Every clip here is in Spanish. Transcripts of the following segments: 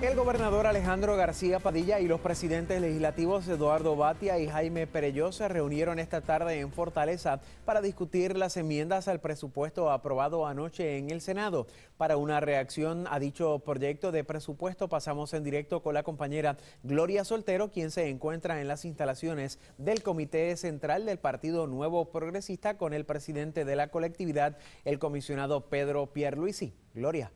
El gobernador Alejandro García Padilla y los presidentes legislativos Eduardo Batia y Jaime Perelló se reunieron esta tarde en Fortaleza para discutir las enmiendas al presupuesto aprobado anoche en el Senado. Para una reacción a dicho proyecto de presupuesto pasamos en directo con la compañera Gloria Soltero, quien se encuentra en las instalaciones del Comité Central del Partido Nuevo Progresista con el presidente de la colectividad, el comisionado Pedro Pierluisi. Gloria.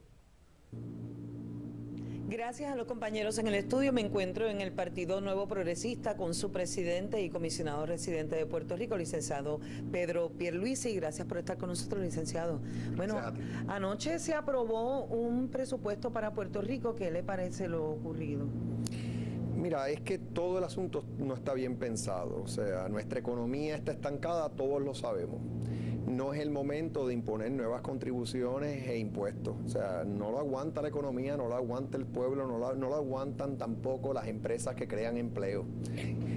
Gracias a los compañeros en el estudio. Me encuentro en el Partido Nuevo Progresista con su presidente y comisionado residente de Puerto Rico, licenciado Pedro Pierluisi. Gracias por estar con nosotros, licenciado. Bueno, anoche se aprobó un presupuesto para Puerto Rico. ¿Qué le parece lo ocurrido? Mira, es que todo el asunto no está bien pensado. O sea, nuestra economía está estancada, todos lo sabemos no es el momento de imponer nuevas contribuciones e impuestos. O sea, no lo aguanta la economía, no lo aguanta el pueblo, no lo, no lo aguantan tampoco las empresas que crean empleo.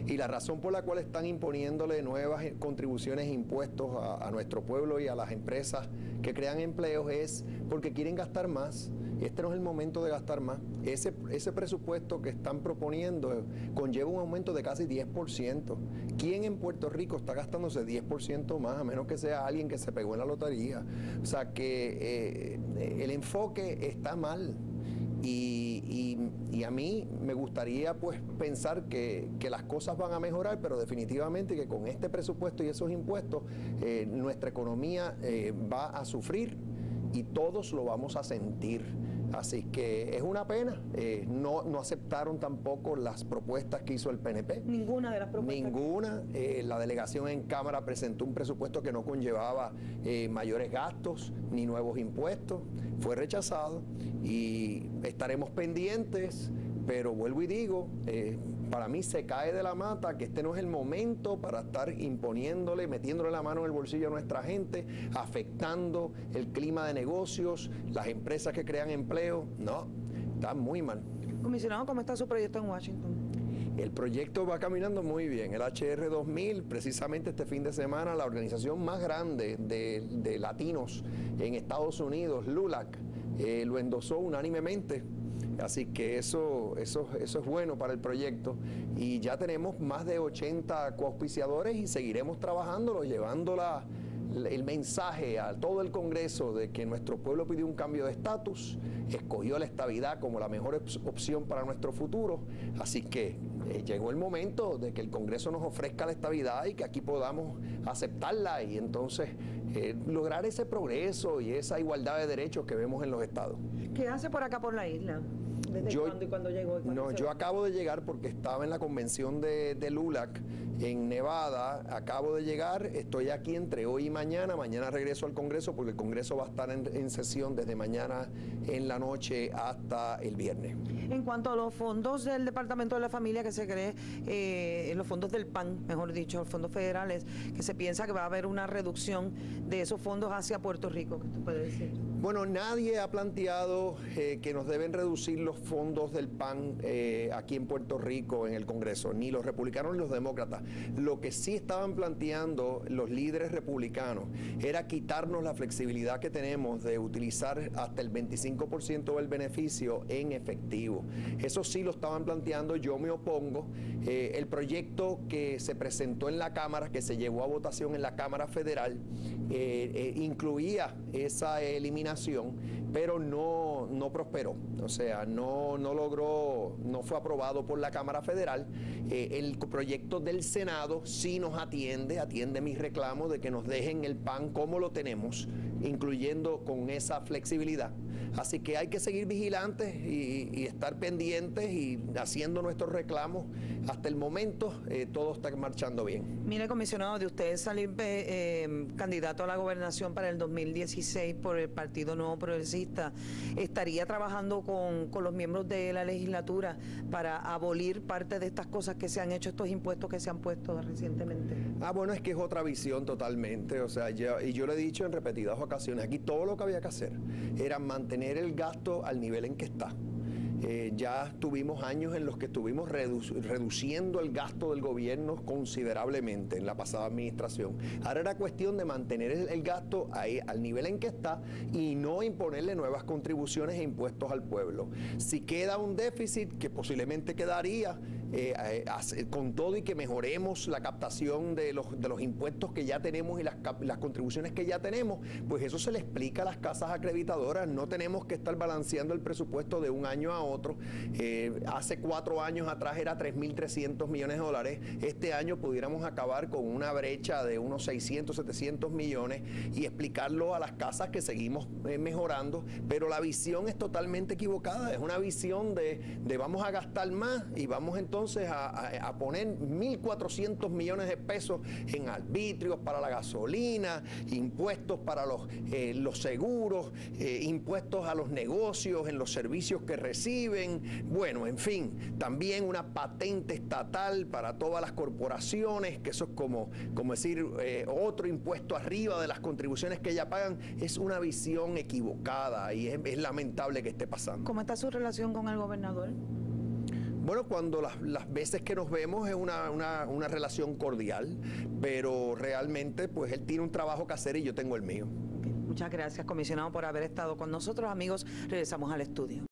Y la razón por la cual están imponiéndole nuevas contribuciones e impuestos a, a nuestro pueblo y a las empresas que crean empleos es porque quieren gastar más. Este no es el momento de gastar más. Ese, ese presupuesto que están proponiendo conlleva un aumento de casi 10%. ¿Quién en Puerto Rico está gastándose 10% más, a menos que sea alguien que se pegó en la lotería? O sea que eh, el enfoque está mal. Y, a mí me gustaría pues pensar que, las cosas van a mejorar, pero definitivamente que con este presupuesto y esos impuestos eh, nuestra economía eh, va a sufrir y todos lo vamos a sentir. Así que es una pena. Eh, no, no aceptaron tampoco las propuestas que hizo el PNP. Ninguna de las propuestas. Ninguna. Eh, la delegación en Cámara presentó un presupuesto que no conllevaba eh, mayores gastos ni nuevos impuestos. Fue rechazado y estaremos pendientes, pero vuelvo y digo, para mí se cae de la mata que este no es el momento para estar imponiéndole, metiéndole la mano en el bolsillo a nuestra gente, afectando el clima de negocios, las empresas que crean empleo. No, está muy mal. Comisionado, ¿cómo está su proyecto en Washington? El proyecto va caminando muy bien. El HR 2000, precisamente este fin de semana, la organización más grande de, latinos en Estados Unidos, LULAC, eh, lo endosó unánimemente Así que eso, eso, eso es bueno para el proyecto y ya tenemos más de 80 coauspiciadores y seguiremos trabajándolo, llevando el mensaje a todo el Congreso de que nuestro pueblo pidió un cambio de estatus, escogió la estabilidad como la mejor opción para nuestro futuro, así que eh, llegó el momento de que el Congreso nos ofrezca la estabilidad y que aquí podamos aceptarla y entonces eh, lograr ese progreso y esa igualdad de derechos que vemos en los estados. ¿Qué hace por acá por la isla? ¿Desde yo, cuándo y cuándo llegó? no, yo acabo de llegar porque estaba en la convención de, de, LULAC en Nevada. Acabo de llegar, estoy aquí entre hoy y mañana. Mañana regreso al Congreso porque el Congreso va a estar en, sesión desde mañana en la noche hasta el viernes. En cuanto a los fondos del Departamento de la Familia que se cree, eh, los fondos del PAN, mejor dicho, los fondos federales, que se piensa que va a haber una reducción de esos fondos hacia Puerto Rico, ¿qué tú puedes decir? Bueno, nadie ha planteado eh, que nos deben reducir los fondos del PAN eh, aquí en Puerto Rico en el Congreso, ni los republicanos ni los demócratas. Lo que sí estaban planteando los líderes republicanos era quitarnos la flexibilidad que tenemos de utilizar hasta el 25% del beneficio en efectivo. Eso sí lo estaban planteando, yo me opongo. Eh, el proyecto que se presentó en la Cámara, que se llevó a votación en la Cámara Federal, incluía esa eliminación, pero no, no prosperó. O sea, no, no logró, no fue aprobado por la Cámara Federal. Eh, el proyecto del Senado sí nos atiende, atiende mis reclamos de que nos dejen el PAN como lo tenemos, incluyendo con esa flexibilidad. Así que hay que seguir vigilantes y, estar pendientes y haciendo nuestros reclamos. Hasta el momento eh, todo está marchando bien. Mire, comisionado, de usted salir eh, candidato a la gobernación para el 2016 por el Partido Nuevo Progresista, ¿estaría trabajando con, con los miembros de la legislatura para abolir parte de estas cosas que se han hecho, estos impuestos que se han puesto recientemente? Ah, bueno, es que es otra visión totalmente. O sea, yo, y yo lo he dicho en repetidas ocasiones, aquí todo lo que había que hacer era mantener el gasto al nivel en que está. Eh, ya tuvimos años en los que estuvimos reduciendo el gasto del gobierno considerablemente en la pasada administración. Ahora era cuestión de mantener el, gasto ahí al nivel en que está y no imponerle nuevas contribuciones e impuestos al pueblo. Si queda un déficit, que posiblemente quedaría, eh, eh, con todo y que mejoremos la captación de los, de los impuestos que ya tenemos y las, las contribuciones que ya tenemos, pues eso se le explica a las casas acreditadoras. No tenemos que estar balanceando el presupuesto de un año a otro. Eh, hace cuatro años atrás era 3.300 millones de dólares. Este año pudiéramos acabar con una brecha de unos 600, 700 millones y explicarlo a las casas que seguimos mejorando. Pero la visión es totalmente equivocada. Es una visión de, de vamos a gastar más y vamos entonces entonces a, poner 1.400 millones de pesos en arbitrios para la gasolina, impuestos para los, eh, los seguros, eh, impuestos a los negocios, en los servicios que reciben, bueno, en fin, también una patente estatal para todas las corporaciones, que eso es como, como decir eh, otro impuesto arriba de las contribuciones que ya pagan, es una visión equivocada y es lamentable que esté pasando. ¿Cómo está su relación con el gobernador? Bueno, cuando las, veces que nos vemos es una, una, relación cordial, pero realmente pues él tiene un trabajo que hacer y yo tengo el mío. Muchas gracias, comisionado, por haber estado con nosotros, amigos. Regresamos al estudio.